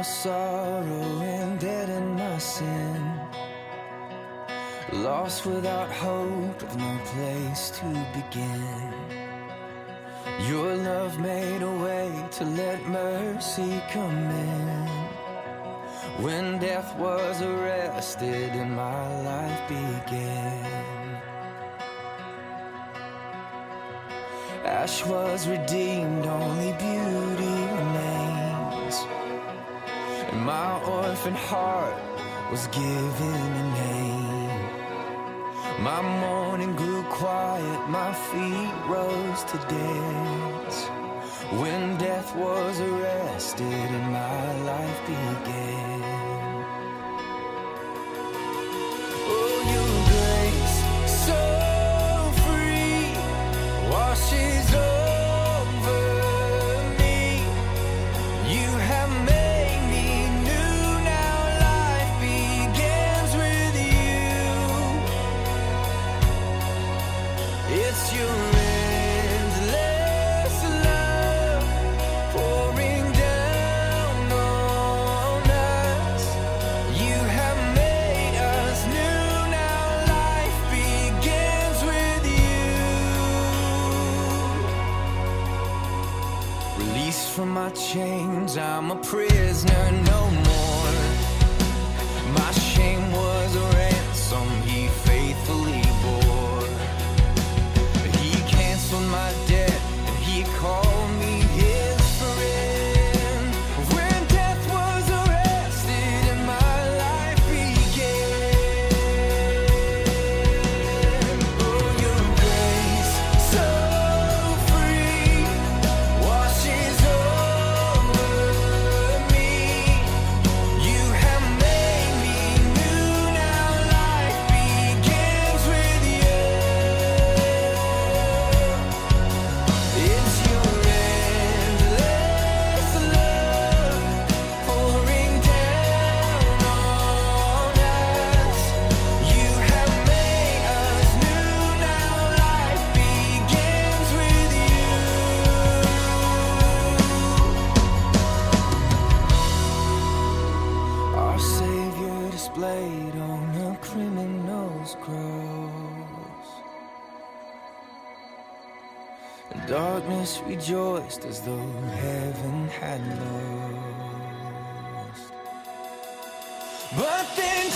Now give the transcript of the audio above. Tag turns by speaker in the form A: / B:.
A: my sorrow and dead in my sin. Lost without hope, with no place to begin. Your love made a way to let mercy come in. When death was arrested and my life began. Ash was redeemed, only beauty my orphan heart was given a name. My mourning grew quiet, my feet rose to dance. When death was arrested and my life began. It's your endless love pouring down on us. You have made us new. Now life begins with you. Released from my chains, I'm a prisoner no more. My shame was Displayed on a criminal's cross. And darkness rejoiced as though heaven had lost. But then